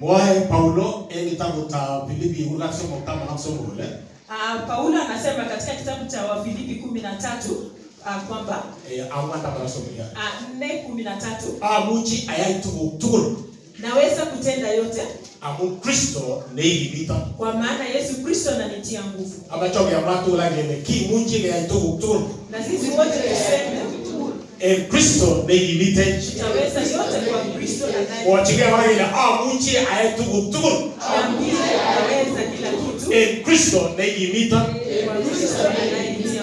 Mwae Paulo en kitabutab Filipi ula somok kama na somok ule. Uh, Paulo anasema katika kitabu cha Wafilipi kumi na tatu uh, kwamba eh, ang'wan taman somo ya. uh, nne kumi na tatu Amuchi ayai tuguk tugul naweza kutenda yote amu Kristo neikimito. kwa maana Yesu Kristo ananitia nguvu. Abachoke kemwa la ak ki kimuchi keyai tuguk tugul Na sisi wote tuseme en Kristo neikimite. tutaweza yote kwa Kristo anaye Mwachike kora kele amuchi ayai tuguk tugul Tuambie tutaweza kila kitu. En Kristo neikimito. kwa Kristo anayenitia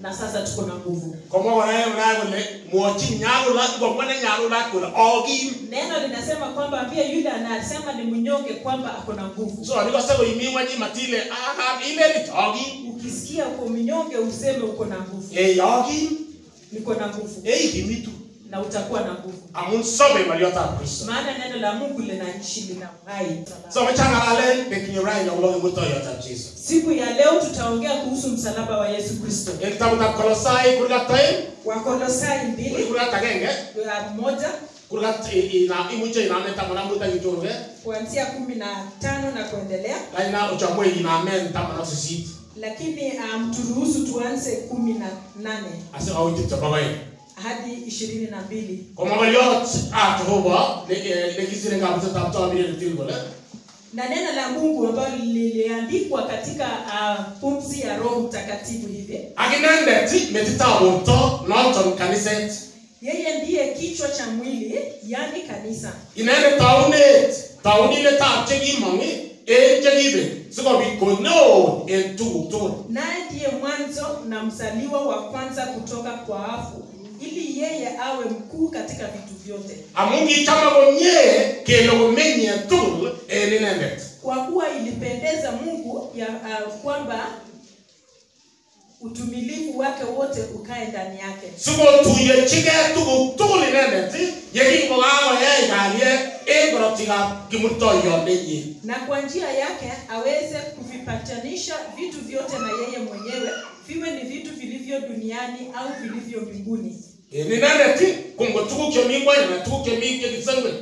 na sasa tuko na nguvu. komwa kora kora nyalo la kwa mwana nyalo la kwa ogi Neno linasema kwamba pia yule anasema ni mnyonge kwamba ako na nguvu. so aliko sasa koimi ng'wanyi matile aha ile ni ogi. Ukisikia uko mnyonge, useme uko na nguvu, eh ogi niko na nguvu, eikimitu na utakuwa na nguvu, amun maliota kristo maana neno la Mungu lina nchi lina uhai. so mache ang'alalen betinye raini akobo kimutoyotab jesu Siku ya leo tutaongea kuhusu msalaba wa Yesu Kristo. en kitabutab kolosai kurgat wa kolosai mbili. Kuna tagenge ya moja. Kuna ina- imuje ina meta mwana mruta ak kuanzia kumi na tano na kuendelea, laina ochomwe inamen taman ak sisi. Lakini um, tuanze kumi na nane. Asikauit kityo bokoi hadi ishirini na mbili. komwa atuhuba lekisire ngapo eh, til na neno la Mungu ambalo liliandikwa katika uh, pumzi ya Roho Mtakatifu hivi, ak ti metitab borto noton kaniset yeye ndiye kichwa cha mwili, yani kanisa. inendet taunet tauninetab chekimong en Sikwa sikobit koneo en tuguk tugul Naye ndiye mwanzo na mzaliwa wa kwanza kutoka kwa wafu, ili yeye awe mkuu katika vitu vyote. amun kichome komie kele komenye tugul en inendet Kwa kuwa ilipendeza Mungu ya uh, kwamba utumilifu wake wote ukae ndani yake, sikotuyechike tuguk tugul inendet yekingokakoyai kalyet en korotikab kimurtoiyondenyin na kwa njia yake aweze kuvipatanisha vitu vyote na yeye mwenyewe, viwe ni vitu vilivyo duniani au vilivyo mbinguni. en inendet ko ngo tuguk chemi ngwony anan tuguk chemi chekisengwe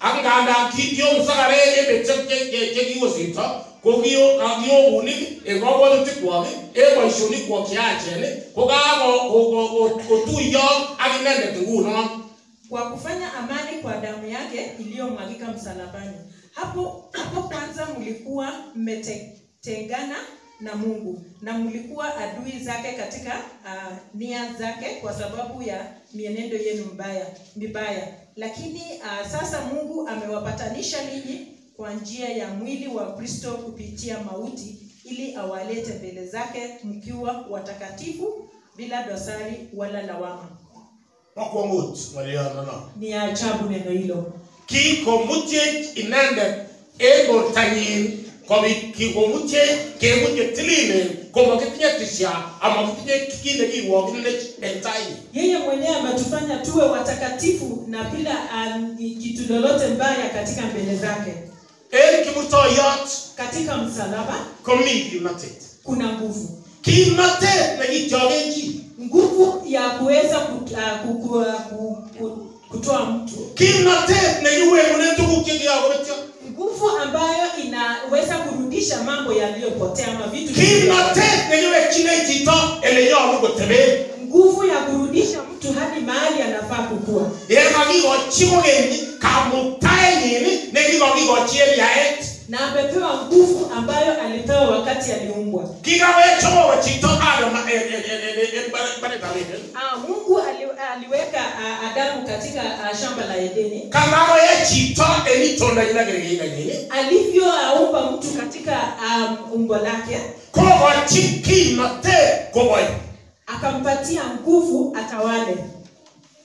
ak ngandan kiomsakarek en betusiek chekikosirto ko kiyokunik en kabwatutikwok en boisionikwok cheyachen ko kakotuiyo ak inendet ngunon kwa kufanya amani kwa damu yake iliyomwagika msalabani. Hapo hapo kwanza mlikuwa mmetengana na Mungu na mlikuwa adui zake katika uh, nia zake kwa sababu ya mienendo yenu mbaya mibaya, lakini uh, sasa Mungu amewapatanisha ninyi kwa njia ya mwili wa Kristo kupitia mauti, ili awalete mbele zake mkiwa watakatifu bila dosari wala lawama. Ni ajabu neno hilo. kikomutchech inende ego tanyin kobit kikomutchech kemutye tililen komakitinye ama amakitinye kikine nekiwokinech en tainyi Yeye mwenyewe ametufanya tuwe watakatifu na bila um, kitu lolote mbaya katika mbele zake. en yot. Katika msalaba komi kimnotet kuna nguvu, kimnotet nekityogen chi nguvu ya kuweza kut, uh, ku, uh, ku, ku, kutoa mtu, kimnotet nekiwegunen tuguk chekikakobetyo nguvu ambayo inaweza kurudisha mambo yaliyopotea ama vitu kimnotet kine kito elenyolu koteben nguvu ya kurudisha mtu hadi mahali anafaa kukua. ye kakikochi kokeny kamuktaenyin nekikakikochi ya yaet na amepewa nguvu ambayo alipewa wakati aliumbwa. en mbaretab Eden Ah, Mungu ali, aliweka Adamu katika shamba la Edeni. Alivyoaumba mtu katika um, umbo lake. Akampatia nguvu atawale.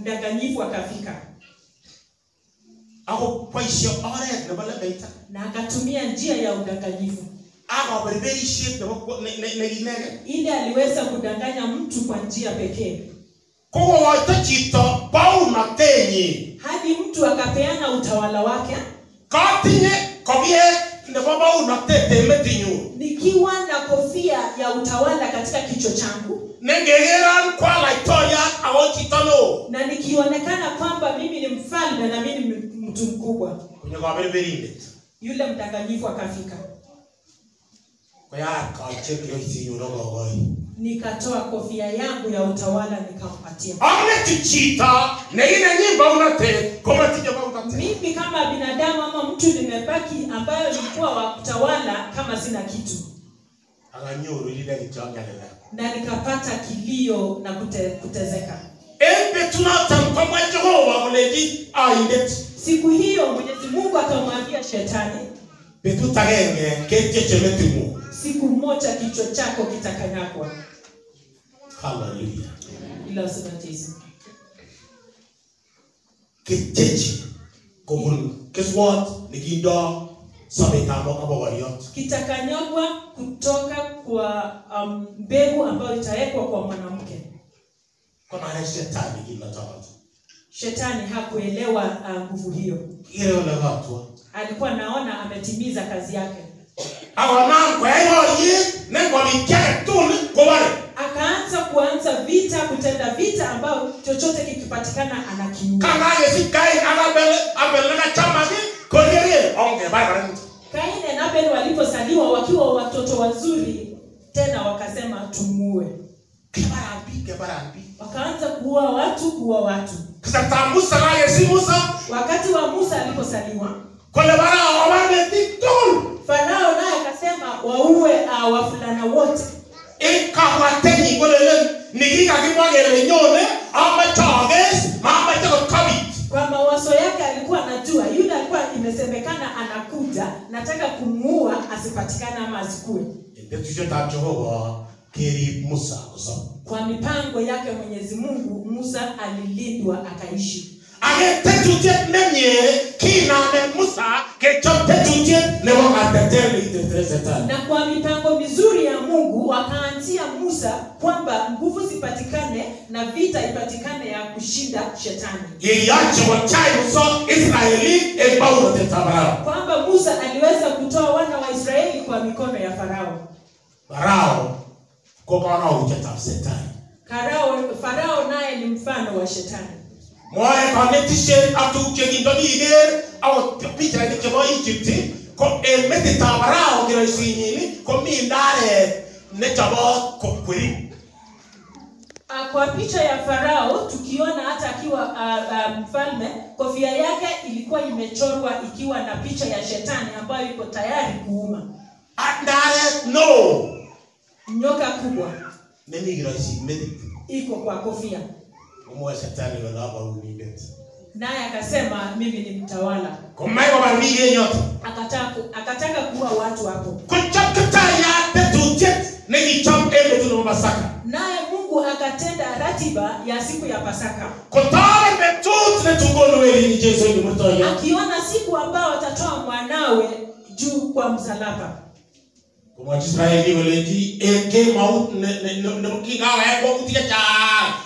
mdanganyifu akafika. Ako boisio oret nebo lebeita. na akatumia njia ya udanganyifu. Nebo nekinegen. aliweza kudanganya mtu kwa njia pekee. Kokokoito chito hadi mtu akapeana utawala wake. Katinye kobiet nebo baunotet en metinyu. Nikiwa na kofia ya utawala katika kichwa changu Kwa na nikionekana kwamba mimi ni mfalme na mimi ni mtu mkubwa. Yule mdanganyifu akafika. Nikatoa kofia yangu ya utawala nikampatia. Mimi kama binadamu ama mtu nimebaki ambayo nilikuwa wa utawala kama sina kitu na nikapata kilio na kute, kutezeka siku hiyo mwenyezi mungu akamwambia shetani Betut agenge ketyeche siku moja kichwa chako kitakanyakwa Hallelujah. ila Yesu. Ketyeche kobun keswot nekindo. Kitakanyagwa kutoka kwa um, mbegu ambayo itawekwa kwa mwanamke. Shetani hakuelewa nguvu uh, nguvu hiyo. Kole kotwo. alikuwa naona ametimiza kazi yake. Akaanza kuanza vita kutenda vita ambayo chochote kikipatikana anakiua kaini na abel walipozaliwa wakiwa watoto wazuri tena wakasema biik. wakaanza kuua watu kuua watu. Wakati wa musa alipozaliwa. Farao naye akasema waue uh, wafulana wote. En kabwatenyin kolelen nikikakimwa kele nyone amache akes mamache kotkobit. Mawazo yake alikuwa anajua yule alikuwa imesemekana anakuja nataka kumuua asipatikane ama asikue. Kwa mipango yake mwenyezi mungu musa alilindwa akaishi Musa na kwa mipango mizuri ya mungu wakaanzia musa kwamba nguvu zipatikane na vita ipatikane ya kushinda shetani. Israeli kwamba musa aliweza kutoa wana wa israeli kwa mikono ya farao. Shetani. farao farao naye ni mfano wa shetani Mwae kanetisiet ak tuguk chekindoni iker akot pichainik chebo Egypt ko en metitab Farao kiroisinyin komi ndaret nechobot kokweri. Ah, kwa picha ya farao tukiona hata akiwa ah, ah, mfalme kofia yake ilikuwa imechorwa ikiwa na picha ya shetani ambayo iko tayari kuuma. Ndaret no. Nyoka kubwa. Iko kwa kofia Komwoe shetani kole abounindet. naye akasema mimi ni mtawala Komach wa biik en yoto. akataka, akataka kuwa watu hapo Kochob kiptayat tetutiet nekichob en betut nebo Pasaka. naye mungu akatenda ratiba ya siku ya pasaka Kotoret weli ni Yesu Jesu kimurtoiyot. akiona siku ambao atatoa mwanawe juu kwa msalaba Kwa Israeli kolenji eke maut ne- ne- ne- nebo wa kwautik kutia chemotinye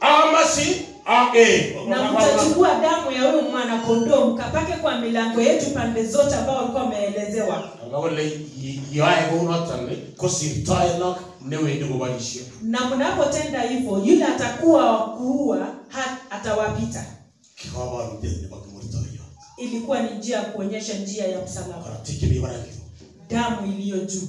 amasi ak amasi eh. na mtachukua damu ya huyo mwana kondoo mkapake kwa milango yetu pande zote ambao walikuwa wameelezewa. Na mnapotenda hivyo yule atakuwa wa kuua atawapita. Ilikuwa ni njia ya kuonyesha njia ya msalaba. Damu iliyo juu.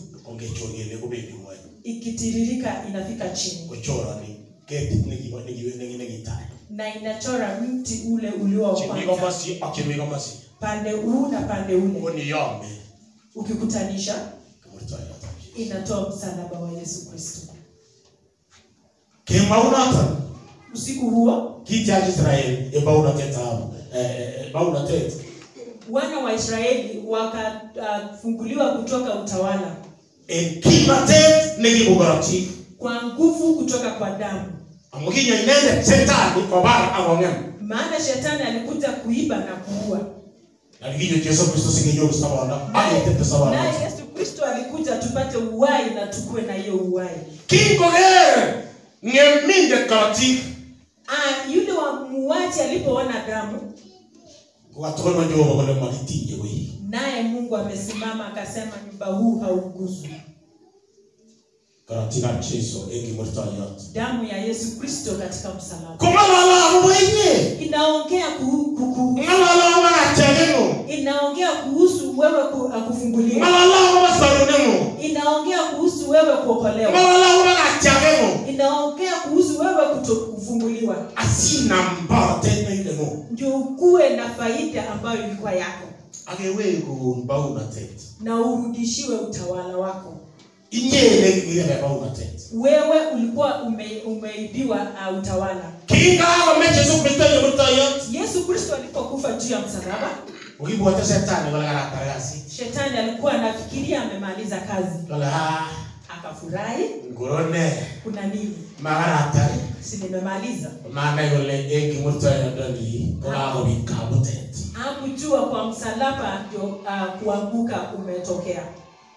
Ikitiririka inafika chini. Kuchora ketit neki- nekitai. na inachora mti ule ulio wa Chemi kwanza. komosi ak chemi komosi. pande huu na pande ule ukikutanisha inatoa msalaba wa yesu kristo. Kemwaunoton usiku huo kityach Israel en ebaunatet eh, eh, wana wa israeli wakafunguliwa kutoka utawala. En negibugarati kwa nguvu kutoka kwa damu Amu inene shetani setani kobar ak maana shetani alikuja kuiba na kuua. Kinyo Yesu Kristo sikenyoru sabondo ak ketete sabondo. naye yesu kristo alikuja tupate uhai na tukue na hiyo uhai. Kingoker ng'eminde kati. Ah, yule wa muwaji alipoona damu. Kokatonon ndio wale makitinye wewe naye mungu amesimama akasema nyumba huu hauguzwi En yote damu ya yesu kristo katika msalaba. Inaongea kuhusu inaongea kuhusu wewe ku, kufunguliwa inaongea kuhusu wewe kuokolewa. Inaongea kuhusu wewe kutofunguliwa asina mbao tena ile mo. Ndio ukuwe na faida ambayo ilikuwa yako. Na urudishiwe utawala wako. Wewe ulikuwa ume, umeibiwa uh, utawala. Yesu kristo alipokufa juu ya msalaba kasit. shetani alikuwa anafikiria amemaliza kazi. Akafurahi. Ngorone kuna nini? Si nimemaliza. Kokakobit kabutet. hakujua kwa msalaba ndio uh, kuanguka umetokea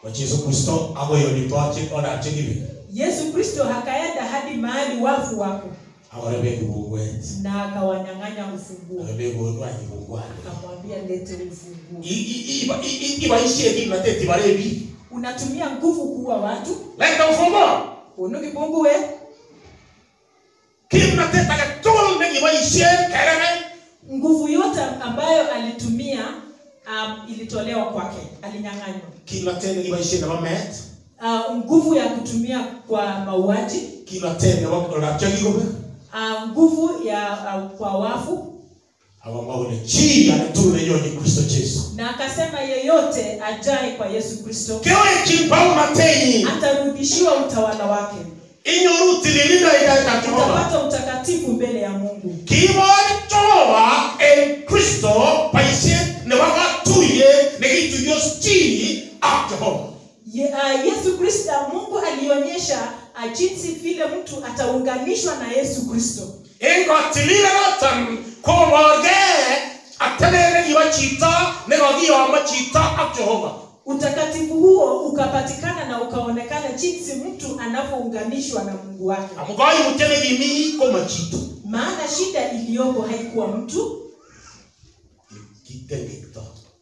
Kwa Jesu Kristo akoi olipoche ona kibe. yesu kristo hakaenda hadi mahali wafu wako Awarebe kibungwet. na akawanyang'anya ufunguo Akorebe kodwany kibungwani. akamwambia lete ufunguo I- i- iba- i- i- Iboisie kimnatet barebi. unatumia nguvu kuua watu Leta ufunguo. unu kipungue Kimnatet age wa nekiboisien kereme. nguvu yote ambayo alitumia um, ilitolewa kwake alinyang'anywa nebo meet. uh, nguvu ya kutumia kwa mauaji. Nebo uh, nguvu ya uh, kwa wafu. Chi Kristo Jesu. na akasema yeyote ajaye kwa yesu kristo atarudishiwa utawala wake. Inyoru tililindo utakatifu mbele ya mungu. En Kristo boisiet nebo katuyet nekituiyos chi Ye, uh, yesu kristo mungu alionyesha uh, jinsi vile mtu ataunganishwa na yesu kristo. En kotililenoton koborgei atebet chita nekokiyomo chito ak Jehova. utakatifu huo ukapatikana na ukaonekana jinsi mtu anavyounganishwa na mungu wake. Amu koimutiet nekimi komo chito. maana shida iliyoko haikuwa mtu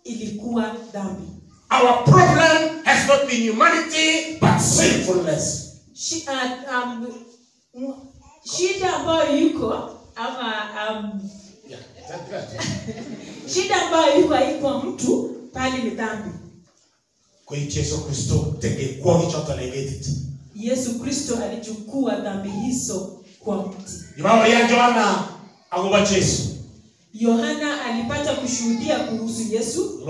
ilikuwa dhambi Our problem has not been humanity but sinfulness. She, uh, um, shida ambayo yuko ama um, Yeah, shida ambayo yuko haikuwa mtu bali ni dhambi Kwa hiyo Yesu Kristo tengekwokichoton en ketit. yesu kristo alichukua dhambi hizo kwa mti Ibawa ya Yohana akobo Jesu. Yohana alipata kushuhudia kuhusu yesu.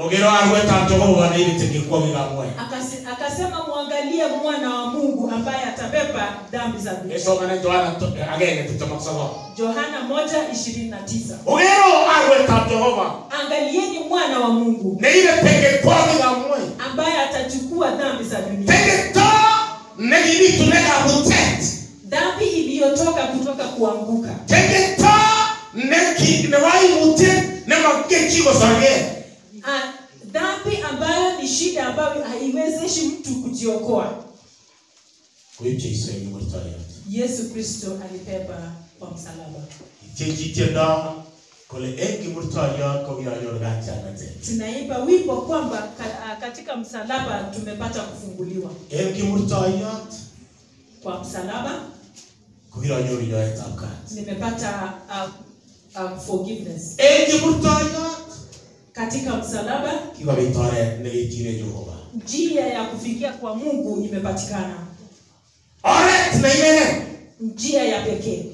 Akasema mwangalie mwana wa mungu ambaye atabeba dhambi za sogol. johana moja ishirini na tisa. Angalieni mwana wa mungu. Ambaye atachukua dhambi za dunia. Dhambi iliyotoka kutoka kuanguka Nekoimutiet nemakichi kosorgei. Ah, dhambi ambayo ni shida ambayo haiwezeshi mtu kujiokoa. Yesu kristo alibeba kwa msalaba. Chenji kole en kimurtoiyot ko kianyor tunaimba wimbo kwamba ah, katika msalaba tumepata kufunguliwa. En kimurtoiyot kwa msalaba. Ko kianyoru nyoetab kat. nimepata uh, uh, forgiveness. En kimurtoiyot katika msalaba oret nekitire Jehova. njia ya kufikia kwa mungu imepatikana. Oret na njia ya pekee.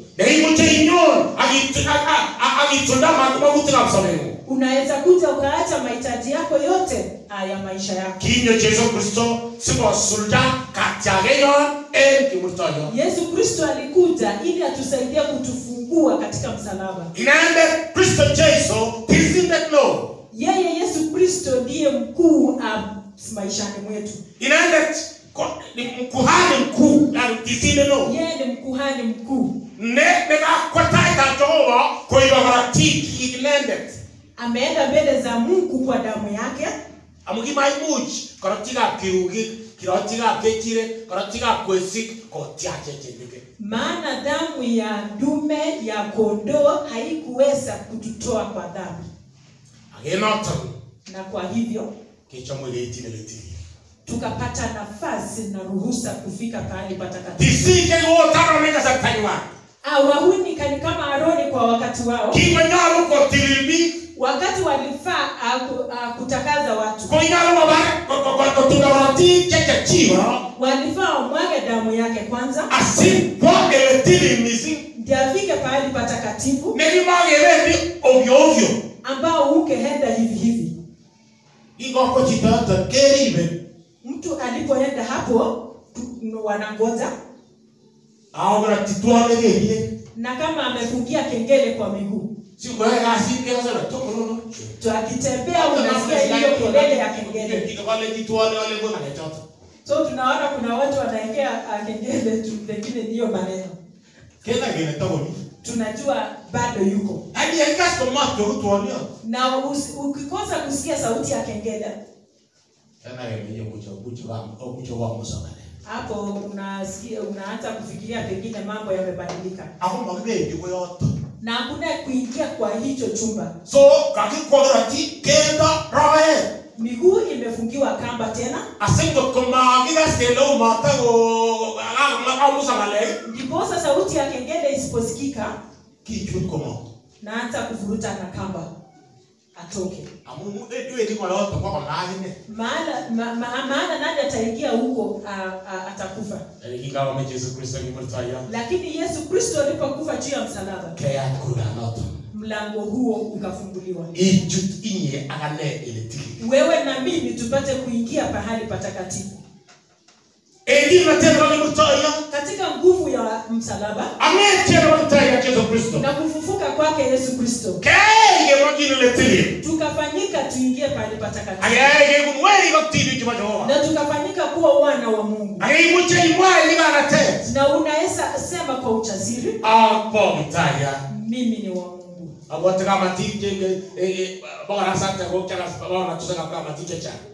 Unaweza kuja ukaacha mahitaji yako yote ya maisha yako. Kinyo Yesu Kristo katiagenyon e yesu kristo alikuja ili atusaidie kutufungua katika msalaba inaenda Kristo Jesu tisindet neo. yeye yesu kristo ndiye mkuu um, maishani mwetu inaenda ni mkuhani mkuu, yani tisindet neo. yeye ni mkuhani mkuu Ne nekakwataita Jehova koibo korotik inendet. ameenda mbele za mungu kwa damu yake Amu kimaimuch korotikab kirugik, korotikab kechirek, korotikab kwesik kotiache chenyike. maana damu ya dume ya kondoo haikuweza kututoa kwa dhambi. Ak en na kwa hivyo kechomwe keityin ele tilil. tukapata nafasi na ruhusa kufika pahali patakatifu. Tisik chekikotaron en kasartanywan Ah, wahuni kani kama aroni kwa wakati wao? Kimonyolu kotilil biik wakati walifaa ku- kutakaza watu. Walifaa wamwage damu yake kwanza. Asikwo ele tilil mising ndio afike pahali patakatifu. Nekimokebendi ovyo ovyo. Ambao ukehenda hivi hivi. Igoko kerive mtu alipoenda hapo wanangoja. Ako na kama amefungia kengele kwa miguu akitembea unasikia hiyo kelele ya kengele. so tunaona kuna watu wanaekea ah, kengele tu pengine ndiyo maneno. Tunajua bado yuko. Na ukikosa kusikia sauti ya kengele. Tena wa hapo unasikia unaanza kufikiria pengine mambo yamebadilika na hakuna kuingia kwa hicho chumba. So kakikwo kenda rae miguu imefungiwa kamba tena. Asingot komakikas kele umata kamusa ngalek ndiposa sauti ya kengele isiposikika kichut komo naanza kuvuruta na kamba atoke. Maana ma, ma, maana nani ataingia huko atakufa? Lakini yesu kristo alipokufa juu ya msalaba mlango huo ukafunguliwa. Wewe na mimi tupate kuingia pahali patakatifu kimurtoyo katika nguvu ya msalaba Kristo. na kufufuka kwake yesu kristo. Tukafanyika tuingie pale patakatifu. Jehova. Na tukafanyika kuwa wana wa mungu. Na unaweza sema kwa uchaziri mimi ni wa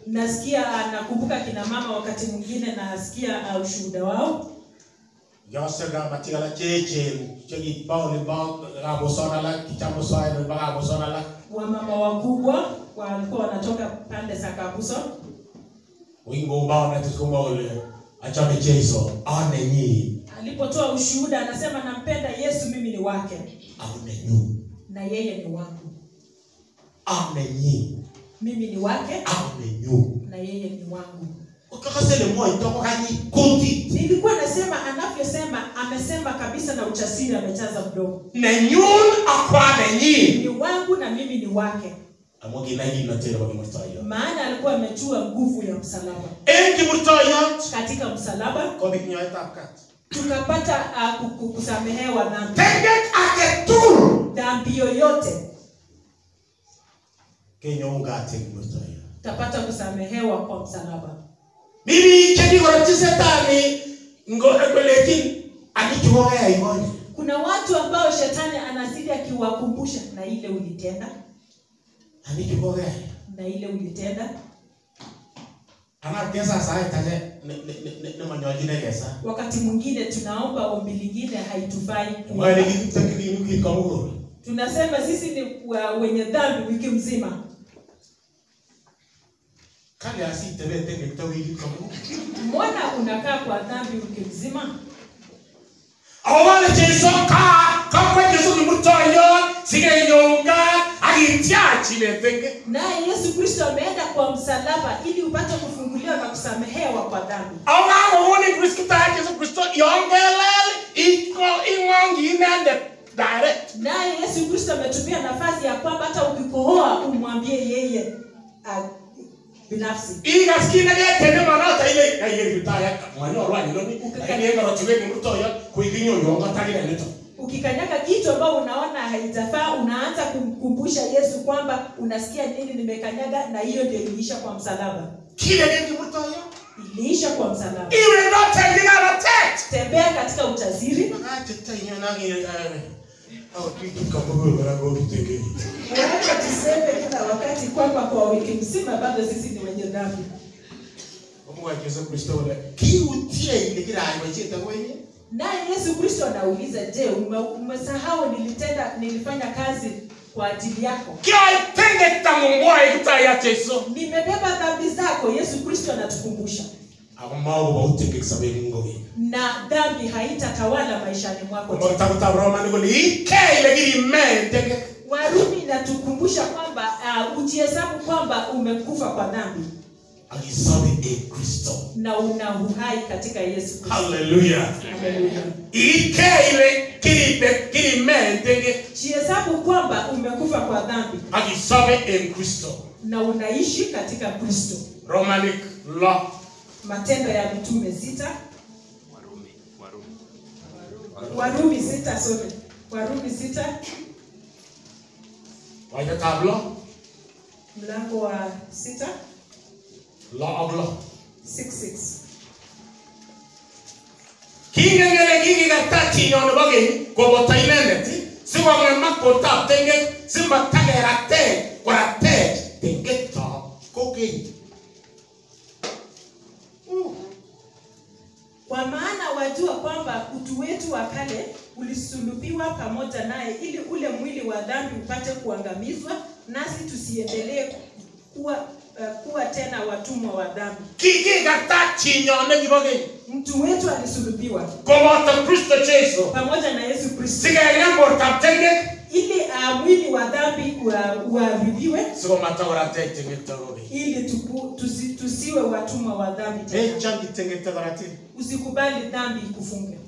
nasikia nakumbuka kina mama wakati mwingine nasikia uh, ushuhuda wao. Cheechen chekibo olibo la alak wamama wakubwa walikuwa wanatoka pande za kabuso. Wingoubaonetis komwa kole achome Jeiso anenyi alipotoa ushuhuda anasema nampenda yesu mimi ni wake. Aunenyu na yeye ni wangu Amenyi. mimi ni wake. Amenyu. na yeye ni wangu. Kutit nilikuwa nasema anavyosema amesema kabisa na uchasiri amechaza mdomo. Nenyun akwa nenyi ni wangu na mimi ni wake. Maana alikuwa amechua nguvu ya msalaba. Katika msalaba tukapata uh, ku- ku- kusamehewa dhambi dhambi yoyote kenya en kimurtoiyot tutapata kusamehewa kwa msalaba. Mimi chekikorotyi setani ngolechin akichu kokeyai konye kuna watu ambao shetani anazidi akiwakumbusha na ile ulitenda. Anichu na ile ulitenda. Anakesa sait age nemonyolchine kesa. Wakati mwingine tunaomba ombi lingine haitufai tunasema sisi ni uh, wenye dhambi wiki mzima. Kale asitebete ngekta wikit komugul mbona unakaa kwa dhambi wiki mzima? Awole jesu ka kakwe jesu kimurtoyon sikenyoungan akityach inetenge naye yesu kristo ameenda kwa msalaba ili upate kufunguliwa na kusamehewa kwa dhambi. Ako kristo ta yesu kristo yongelele iko ing'ongi inendet direct. Naye yesu kristo ametumia nafasi ya kwamba hata ukikohoa umwambie yeye ah, binafsi. Ikas tena maana hata ile kaiker kiptayat mruto ya lakini engorochuke tangi na leto. ukikanyaga kitu ambao unaona haitafaa unaanza kumkumbusha yesu kwamba unasikia nini nimekanyaga na hiyo ndio iliisha kwa msalaba. Kile ndio mruto ya iliisha kwa msalaba. Iwe iwendotenginaratet tembea katika utajiri wacha tuseme kila wakati kwamba kwa wiki mzima bado sisi ni wenye dhambi naye yesu kristo anauliza je umesahau nilitenda nilifanya kazi kwa ajili yako? Nimebeba dhambi zako yesu kristo anatukumbusha na dhambi haitatawala maishani mwako warumi inatukumbuslisha kwamba uh, ujihesabu kwamba umekufa kwa dhambi. Na una uhai katika yesu Haleluya. Jihesabu kwamba umekufa kwa dhambi. Kristo. na unaishi katika kristo. Romanic law. Matendo ya mitume sita warumi warumi. warumi sita sorry warumi sita Wajatab law. mlango wa sita Law of law. 66 Kingengele kikikata chinyo nebo keny kobota inendet sikong'emak bortab tengek simatakeratech koratech tengetok kokeny. Kwa maana wajua kwamba utu wetu wa kale ulisulubiwa pamoja naye ili ule mwili wa dhambi upate kuangamizwa nasi tusiendelee kuwa, uh, kuwa tena watumwa wa dhambi. Kikikata chinyo nekibo keny mtu wetu alisulubiwa. Koboto Kristo Jesu pamoja na yesu kristo. Sikeng'em bortab tengek ili uh, mwili wa dhambi uharibiwe uh, sio sikomatakoratech tengetok kokeny. Ili tupu, tusi, tusiwe watumwa wa dhambi tena. Usikubali dhambi ikufunge.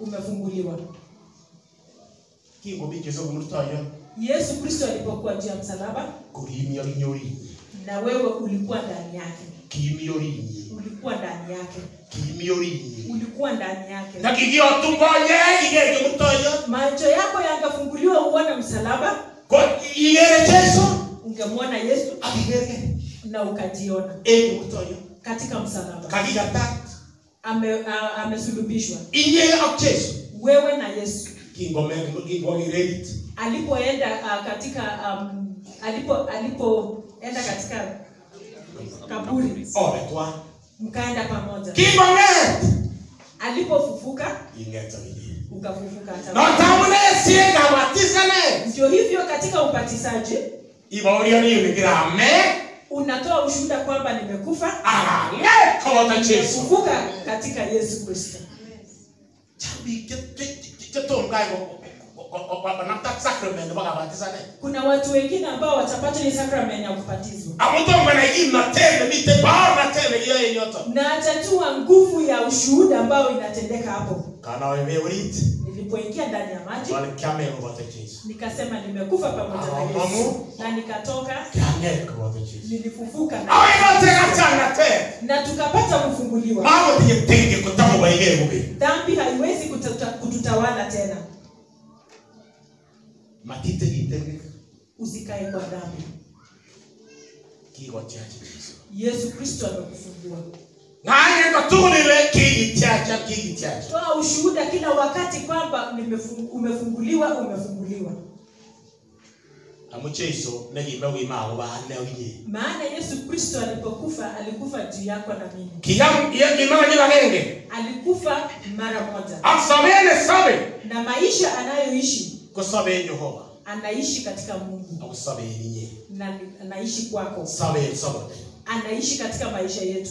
Umefunguliwa. Yesu kristo alipokuwa juu ya msalaba na wewe ulikuwa ndani yake. Ulikuwa ndani yake. Ulikuwa ndani yake. Macho yako yangafunguliwa uone msalaba. Jesu ungemwona yesu ak na ukajiona. En kimurtoyon katika msalaba. Kakikatat Ame, a- amesulubishwa. Inye ak wewe na yesu. Kingokirerit alipoenda uh, katika um, alipo alipoenda katika kaburi. Obe twan mkaenda pamoja. Kingong'et alipofufuka ukafufuka hata. Notamune sie kabatisanet ndio hivyo katika ubatizaji ibaorioni ile kirame unatoa ushuhuda kwamba nimekufa akang'et koboto Jesu kufufuka katika yesu kristo sacrament kuna watu wengine ambao watapata ni sakramenti ya kubatizwa na atatua nguvu ya ushuhuda ambayo inatendeka hapo kana wewe orit nilipoingia ndani ya maji nikasema nimekufa pamoja na yesu. na nikatoka. Nilifufuka na, tukapata kufunguliwa. Dhambi haiwezi kututawala tena. Usikae kwa dhambi. Yesu kristo amekufungua ng'anye kotugul ile kikityacha kikityacha toa ushuhuda kila wakati kwamba umefunguliwa umefunguliwa. Amucheiso Jesu nekime wima akobo ane okinye maana yesu kristo alipokufa alikufa juu yako na mimi. Konyil agenge alikufa mara moja. Asamene sabe. Na maisha anayoishi kusabe Jehova. anaishi katika mungu. Ako sobe en inye na anaishi kwako. Sabe sabe anaishi katika maisha yetu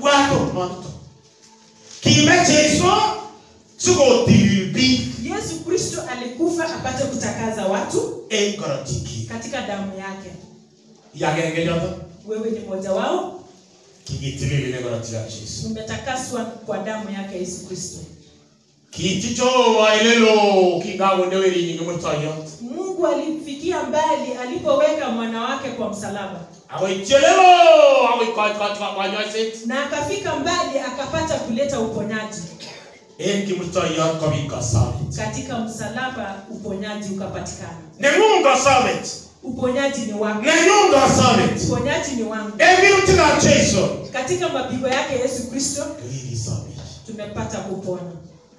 wato noto kime cha Yesu biik yesu kristo alikufa apate kutakaza watu enkorotiki. katika damu yake. Yagengejoto wewe ni mmoja wao. Kikitilil en korotikab Jesu. Umetakaswa kwa damu yake yesu kristo werinyin mungu alimfikia mbali alipoweka mwana wake kwa msalaba. Na akafika mbali akapata kuleta uponyaji. Katika msalaba uponyaji ukapatikana. Uponyaji ni uponyaji ni wangu katika mapigo yake yesu kristo tumepata kupona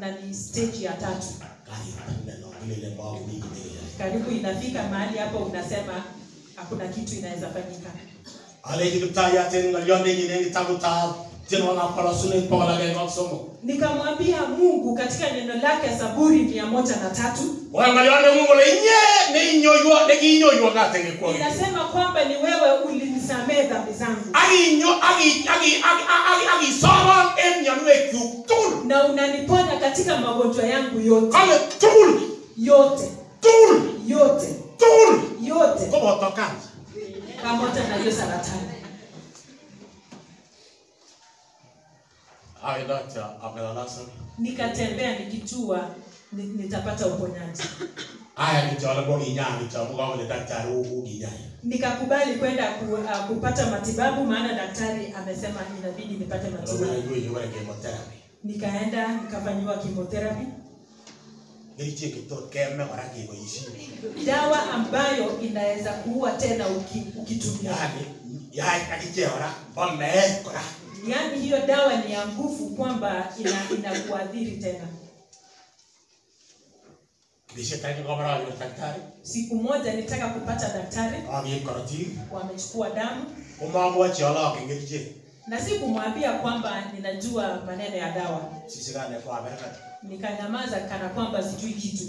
na ni stage ya tatu. Karibu inafika mahali hapo unasema hakuna kitu inaweza fanyika kitabutab wanaparasuna agenge ak somok nikamwambia mungu katika neno lake zaburi mia moja na tatu. Wa Mungu kole inye nekiinyoiwo katengekwong inasema kwamba ni wewe ulinisamee dhambi zangu. Akisoron en mionwekyuk tugul na unaniponya katika magonjwa yangu yote. Kale tul yote. Tul yote. Tul yote. Kobotoka pamoja na hiyo saratani awendote ang'alalason nikatembea nikitua ni- nitapata uponyaji aya wale daktari nikakubali kwenda ku, uh, kupata matibabu maana daktari amesema inabidi nipate matibabu nikaenda nikafanyiwa chemotherapy kerichek chetot keme kora keboisien dawa ambayo inaweza kuua tena uki, ukitumia yani yai akichek kora bo kora yaani hiyo dawa ni ya nguvu kwamba inakuadhiri ina tena siku moja nitaka kupata daktari. Wamechukua damu. Na sikumwambia kwamba ninajua maneno ya dawa. Nikanyamaza kana kwamba sijui kitu.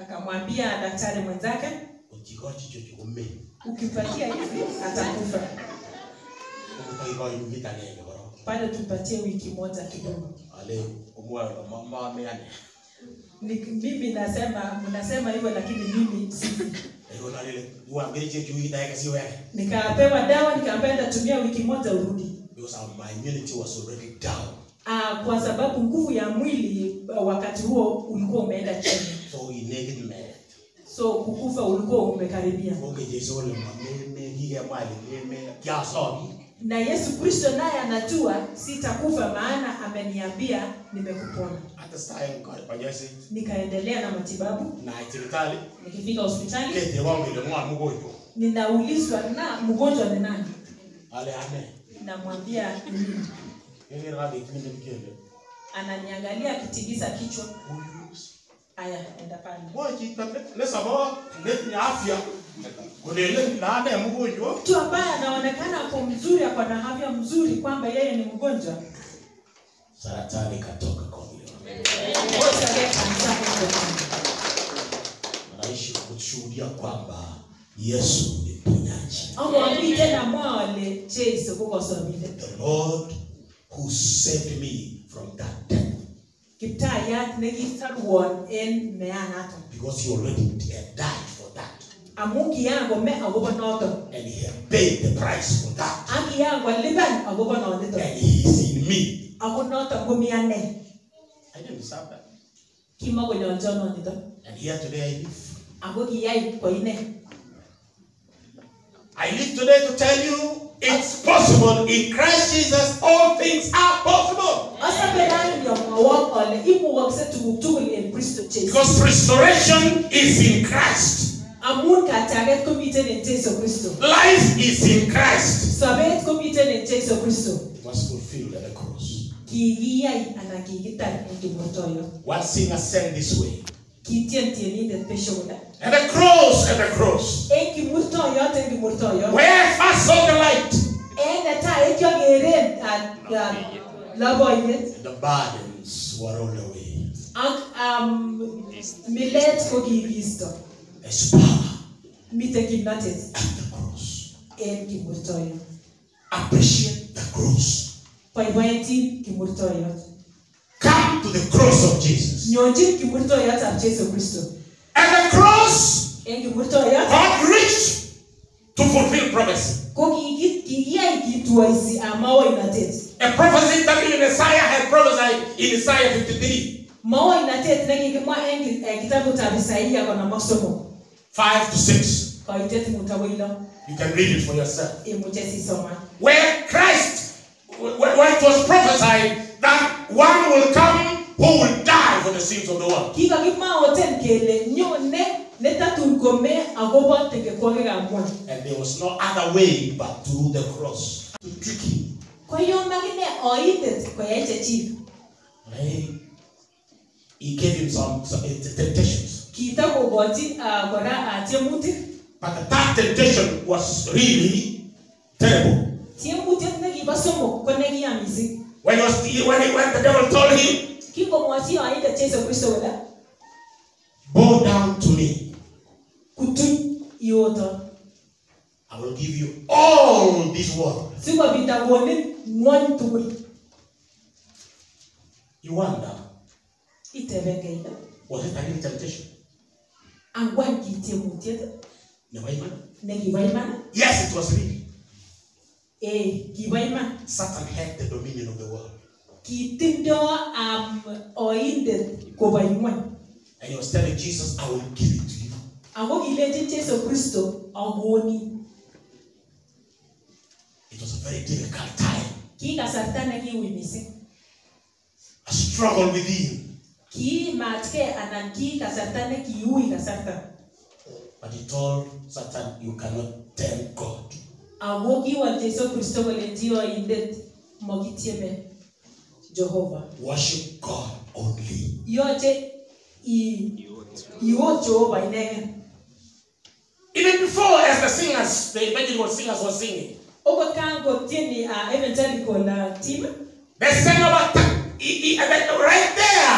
Akamwambia daktari mwenzake ukipatia hivi atakufa pale tupatie wiki moja kidogo mimi nasema mnasema hivyo lakini mimi nikapewa dawa nikaambia tumia wiki moja urudi Ah, kwa sababu nguvu ya mwili uh, wakati huo ulikuwa umeenda chini so so kukufa ulikuwa umekaribia konge na yesu kristo naye anajua sitakufa maana ameniambia nimekupona. Nikaendelea na matibabu. Na hospitali. nikifika hospitali. Kete wangu ile mgonjwa. Ninaulizwa na mgonjwa ni nani? Ale ame, namwambia yeye ananiangalia kitigiza kichwa. Haya aya enda pale. Ne- ni afya mtu ambaye anaonekana ako mzuri ako na afya mzuri kwamba yeye ni mgonjwa. Saratani katoka kwa mwili wote walio kanisani ndio. naishi kushuhudia kwamba yesu ni mponyaji. The lord who saved me from that death. Because he already had died And he paid the price for that. ak kiyan kolipan akobo noniton And he is in me. ako noton komi ane I didn't deserve that. And here today I live. ako kiyai koine I live today to tell you it's possible in Christ Jesus, all things are possible. asabe rani amwowok ale imukokse tuguk tugul en kristo jesu Because restoration is in Christ, amun kataget komiten en jesu kristo. Life is in Christ. sobet komiten en jesu kristo. It was fulfilled at the cross. kikiyai anan kikitar en kimurtoyo One singer sang this way. kitien tienindet besho kole At the cross, at the cross, en kimurtoyot en kimurtoyot where I first saw the light, en netai ekiokeren loboiyet the burdens were rolled away. There's power miten kimnotet at the cross. en kimurtoyo Appreciate the cross. boiboenjin kimurtoyo. Come to the cross of Jesus. nyonjin kimurtoyotab jesu kristo At the cross, en kimurtoyo. God reached to fulfill maoinatet A prophecy that in Isaiah had prophesied in Isaiah 53, maoinatet nekikimwa en ki- eh, kitabutab isaia kwa somok 5 to 6. koitet mutawoi lo You can read it for yourself. Where Christ, wh- where it was prophesied that one will come who will die for the sins of the world. kikakimwaoten kele nyone netatun kome akobo tekekwokikab ngwony And there was no other way but through the cross to trick him. koyom akine oindet koyai chechik Hey, He gave him some, some temptations. But that temptation was really terrible. When, was, when, he, when the devil told him, Bow down to me. I will give you all this world. You wonder. Was it an temptation? Yes, it was real. ee kibo iman Satan had the dominion of the world. kitindo am oindet kobo ngwony And he was telling Jesus, I will give it to you. ako kilenjin jesu kristo akoni It was a very difficult time. ki kasarta nekiui mising A struggle within. Kiimatgei anan ki kasarta nekiui kasarta But he told Satan, You cannot tell God. ako kiwol jesu kristo kolenji indet mokitieme jehova Worship God only. yoche i- yote jehova inegen Even before, as the singers, the evangelical singers were singing, okot kan kotieni evangelical team they sang about that. He, he, and then right there,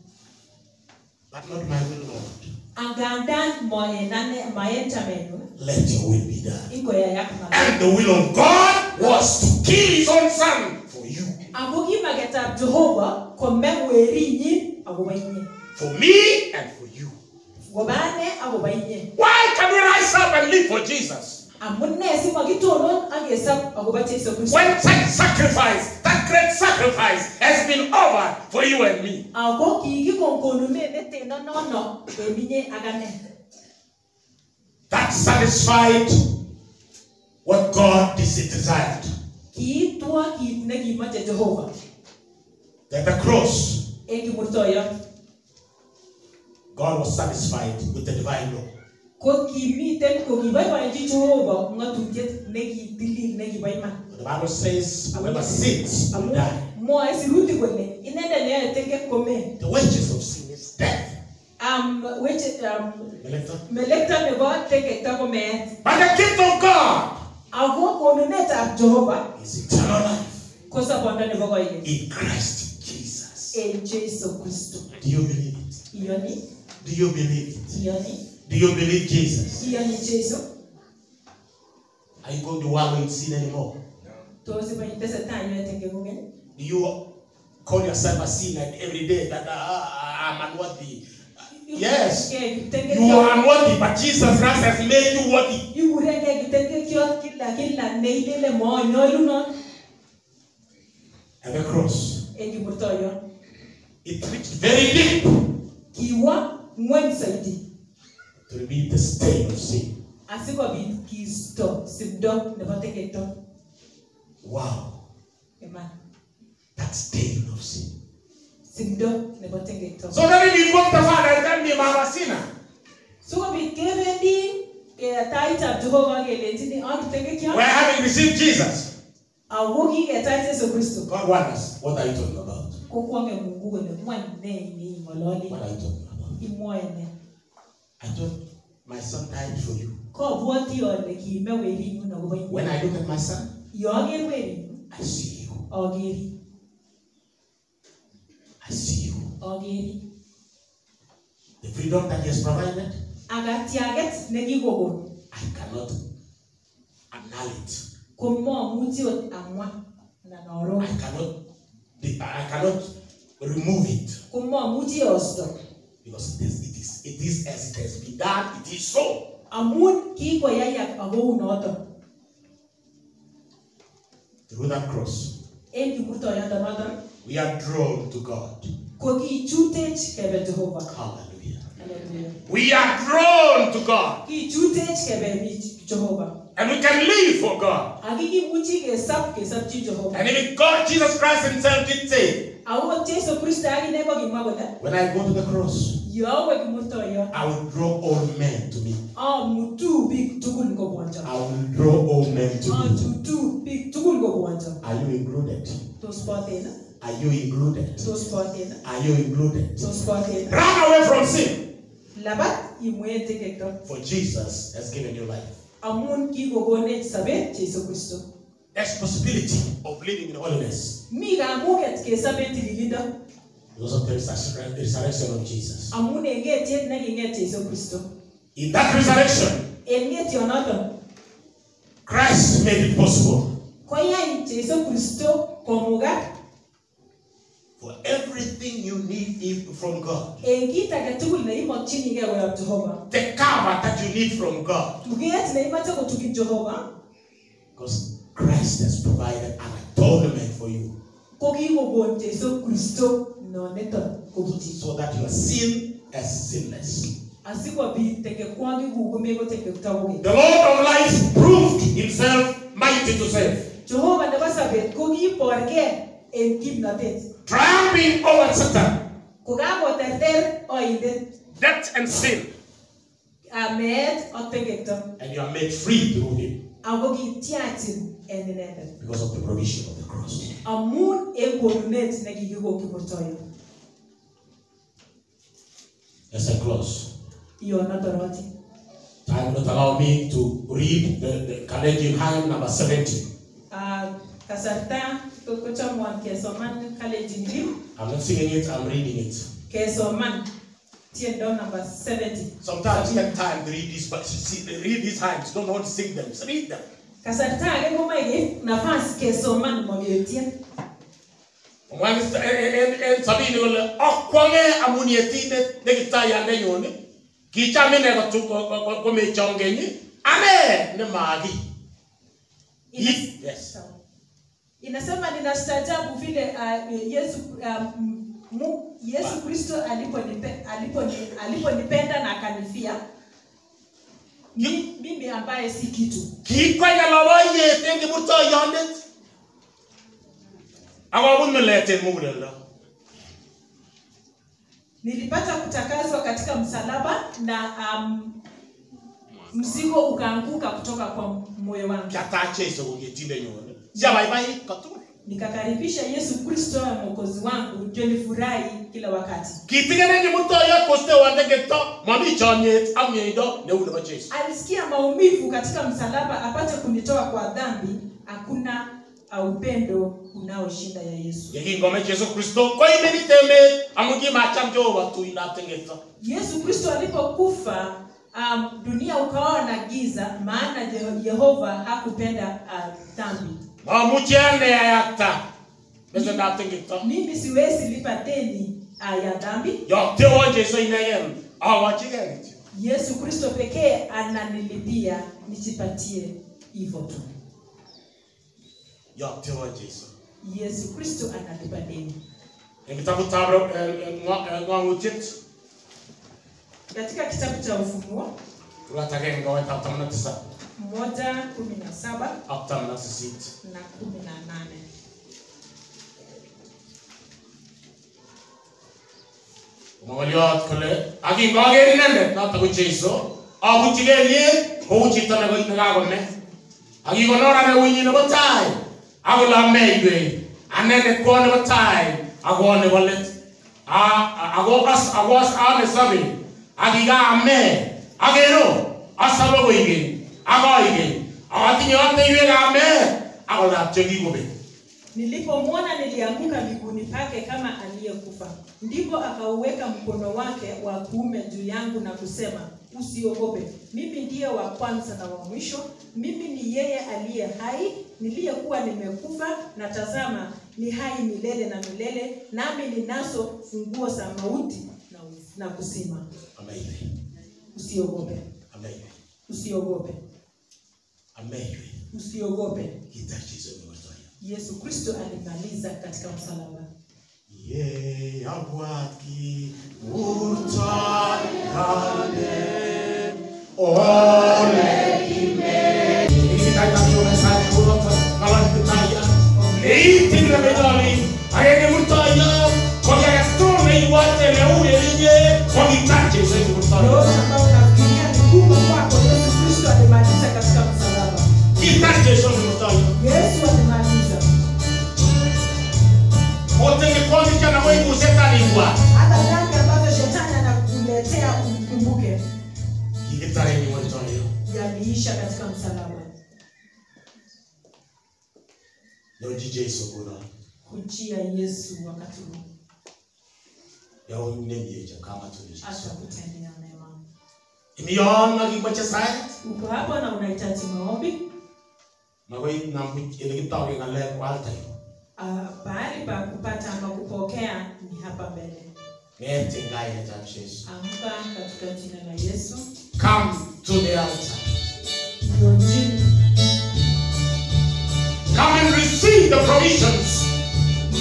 But not my will, Lord. angandan mo en ane ma Let your will be done. And the will of God was to kill his own son for you, ako ki maketab jehova kome werinyin akobo inye for me, and for you. koba ane akobo inye Why can we rise up and live for Jesus? Amune simakitonon ak kesop akobo jesu kristo When such sacrifice, that great sacrifice, has been offered for you and me. ako kikikonkonunet neteno nono eminye ak ane That satisfied what God desired. kiitwo kit nekimoche jehova That the cross, en kimurtoyot God was satisfied with the divine law. Ko kimiten ko kiboiboenchi jehova ng'atutiet nekitilil nekibo iman The Bible says, whoever sins will amu die. mwoe sirutik kole inendet neyoe The wages of sin is death. um, weche um, Melekto. melekto nebo tekekto ko meet But the gift of God ako konunetab jehova is eternal life ko sobondo nebo koigeny in Christ Jesus. en jesu kristo Do you believe it? iyoni Do you believe it? iyoni Do you believe Jesus? Are you going to wallow in sin anymore? tos iboitesetai iwetenge kokeny Do you call yourself a sinner every day that ah, I'm unworthy? Yes. You are unworthy, but Jesus Christ has made you worthy. ikurenge kiptengekiot kila kila neilele monyolunot At the cross, it reached very deep kiwo ngweny saidi to remove the stain of sin. asikobit kiisto simdo nebo tekekto Wow, iman that stain of sin. simdo nebo tekekto So that if you go to the Father, tell me I'm a sinner. sikobit kebendi eh, taitab jehova kelenjini ak kiptengekiot Where having received Jesus, ako kiketach jesu kristo God wonders, what are you talking about? kokwonge mungu kole ngwany ne neing'ololi What are you talking about? imwoe ne I thought my son died for you. kobwoti ole kime werinyun akobo When I look at my son, I see you. I see you. The freedom that he has provided, ak katiaget nekikokon I cannot annul it. komomuchi ot amwa anan aror I cannot, I cannot remove it because it is, it is, it is as it has been done. It is so. amun kikoyayak akou noton Through that cross, we are drawn to God. ko kichutech kebe jehova Hallelujah. Hallelujah. We are drawn to God, kichutech kebe bich jehova and we can live for God. ak kikimuchi kesop kesopchi jehova And even God, Jesus Christ Himself did say, ako jesu kristo akine kokimwa kole When I go to the cross, I will draw all men to me. amutu biik tugul kobwoncho I will draw all men to me. achutu biik tugul kobwoncho Are you included? Are you included? Are you included? Run away from sin, labat imwee tekekto for Jesus has given you life. Amun kikokonech sobet jesu kristo. There's possibility of living in holiness. Mi kamuget kesobe tililindo because of the resurrection of Jesus. amun en ng'etiet neking'et jesu kristo. In that resurrection, en ng'etionoton Christ made it possible. Koyai jesu kristo komugak for everything you need from God. en kit age tugul neimokyinigei koyob jehova. The cover that you need from God. tuget neimoche kotukin jehova. Because Christ has provided an atonement for you. Ko kikokon jesu kristo noniton kobuti so that your sin is sinless. asikobit tekekwogikuk komekotekekto kokeny The Lord of life proved himself mighty to save, jehova nebo sobet ko kiborgei en kimnotet triumphing over Satan, kokakoterter oindet death, and sin, a meet ak tekekto and you are made free through him. Ako kitiachin en inendet because of the provision of the cross. amun en konunet nekikikon kimurtoyo As I close, yonotoroti time will not allow me to read the, the Canadian hymn number 70. Ah, I'm not singing it, I'm reading it. number 70. Sometimes take time to read this, but read these hymns. Don't know how to sing them. So read them. Kasarta ake kuma ige nafasi kesoman momiyotia. Mwani en en eh, eh, eh, sabini wala okwame oh, amunieti ne ne kita ya ne yone. Kicha mine ko tu ko ko me chongenyi. Ame ne magi. Yes. yes. Inasema ninastaajabu vile uh, yesu um, mu, yesu kristo aliponipenda alipo, aliponipenda na akanifia. Mi- mimi ambaye si kitu. Kikwanya loboyet en kipurtoyondet akobun milet en muguleldo nilipata kutakazwa katika msalaba na um, mzigo ukaanguka kutoka kwa moyo wangu. Kiatach Jesu ko siabaibait kotugul nikakaribisha yesu kristo mwokozi wangu ndio nifurahi kila wakati. Kitigene kimutoyo koste wandegeto mami chomyet ak mieindo neu nebo Jesu. Alisikia maumivu katika msalaba apate kunitoa kwa dhambi hakuna upendo unaoshinda ya yesu. Yekingome Jesu Kristo koimenit emet amu kimacham Jehova tuindab tengekto yesu kristo alipokufa um, dunia ukaona na giza maana jehova yehova hakupenda uh, dhambi mamuchi ane ayakta besendab tengekto mimi siwezi lipa deni ya dhambi. Yoktewon Jesu inegen awachigei kityo yesu kristo pekee ananilipia nijipatie hivyo tu. Yoktewon Jesu. Yesu kristo analipa deni. Ng'a- eh, ng'ang'utiet katika kitabu cha ufunuo kurat agenge kowetab taman ak tisab moja kumi na saba ak ak na kumi na nane. Ngoliot kole akingoker inendet noto ko jeiso abuchi kelyek kou chito nekakome akikonor ane winyi nebo tai. Akole ameiwei anendet ko nebo tai. Ako nebo let. A- a- ako as ako as ame sobe akikaame akero asobe koigeny akoigeny ateiwek ame nilipomwona nilianguka miguuni pake kama aliyekufa. Ndipo akauweka mkono wake wa kuume juu yangu na kusema usiogope. Mimi ndiye wa kwanza na wa mwisho. Mimi ni yeye aliye hai. Niliyekuwa nimekufa na tazama ni hai milele na milele. Nami ninazo funguo za mauti na, na kusima usiogope. Usiogope usiogope yesu kristo alimaliza katika msalaba. Yeye urtane yaliisha katika msalaba. Jesus kuna kujia yesu wakati huu. Yawo nemyeja kama tulisha. Atakutendea mema. Imiyon makikwache sait uko hapo na unahitaji maombi? Makoi nam elekitoke ng'alek waltai uh, pahali pa kupata ama kupokea ni hapa mbele. Ng'et eng kainetab Jesu amka katika jina la yesu. Come to the altar ndio jini come and receive the provisions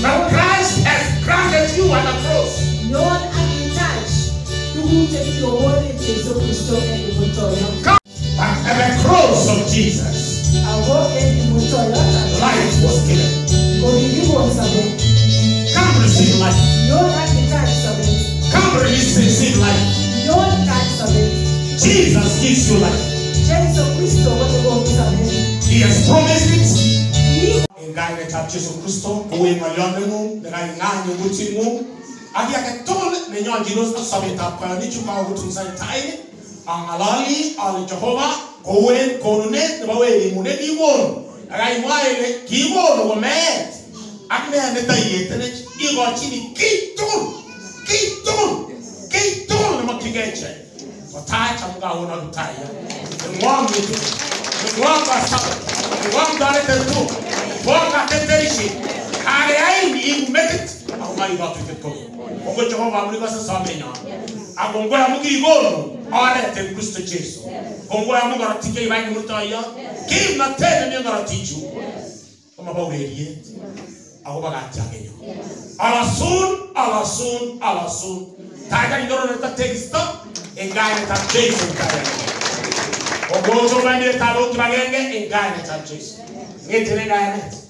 that Christ has granted you at the cross. Lord akihitaji tugute kiyohore Yesu Kristo elimutoyo come and at the cross of Jesus. Aho elimutoyo life was given. Oririwo sabe come receive life. Lord akihitaji sabe come release receive life Lord kaji sabe Jesus gives you life Yesu Kristo wetego sabe he has promised it. Iyo eng kainetab Jesu Kristo kouen ng'olyondeng'ung nekaing'any eng kuting'ung ak ki age tugul nenyolchinos ak sobetab koyonichu kakokutunsani taini ɔtaa kyɛ mo ka awo na do taa yɛ ŋgɔn do ŋgɔn ba sa ŋgɔn dɔre de do ŋgɔn ka tete si kaare ayi mi yi make it. Awo ma yi ba tete to o ko jɔn ba wuli ka se sɔn mi ɲa a ko ŋgɔya mo k'i go lo ɔre te kristo jesu ko ŋgɔya mo kɔrɔ ti ke iba ɲugu tɔ yɔ k'i na te ne mi kɔrɔ ti ju o ma ba wuli ye. taagani ndorone tattegisto engañatat jeyso kayano o gooto bandire taaloji magel nge engañatat jeyso ngetere gayanete